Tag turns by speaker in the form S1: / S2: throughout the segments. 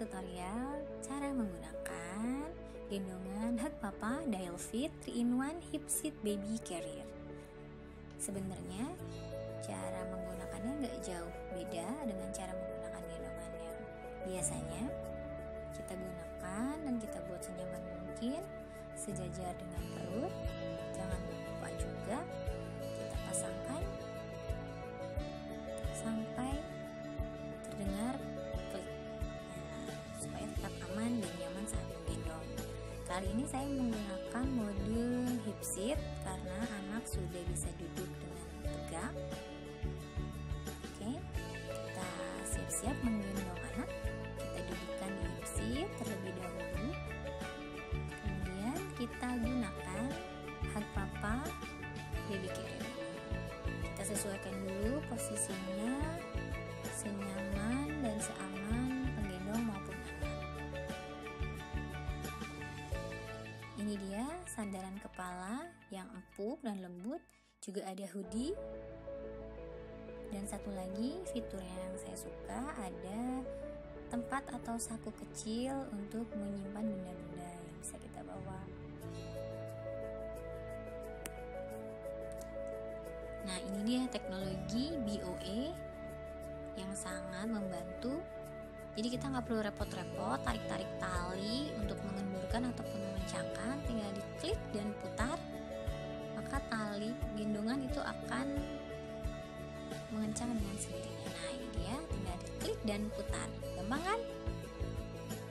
S1: tutorial cara menggunakan gendongan Hug Papa Dial Fit 3-in-1 Hip Seat Baby Carrier. Sebenarnya cara menggunakannya nggak jauh beda dengan cara menggunakan gendongan yang biasanya kita gunakan dan kita buat senyaman mungkin sejajar dengan perut. Jangan lupa juga Kali ini saya menggunakan mode hip seat karena anak sudah bisa duduk dengan tegak. Oke, kita siap-siap menggendong anak. Kita dudukkan di hip seat terlebih dahulu. Kemudian kita gunakan hug papa baby carrier kita sesuaikan dulu posisinya ini dia sandaran kepala yang empuk dan lembut juga ada hoodie dan satu lagi fitur yang saya suka ada tempat atau saku kecil untuk menyimpan benda-benda yang bisa kita bawa Nah, ini dia teknologi BOE yang sangat membantu. Jadi kita nggak perlu repot-repot tarik-tarik tali untuk mengendurkan ataupun dan putar, maka tali gendongan itu akan mengencang dengan sendirinya. Nah, ini dia, tinggal diklik dan putar. Gampang kan?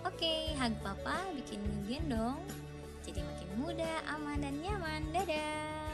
S1: Oke, hug papa bikin gendong jadi makin mudah, aman dan nyaman. Dadah.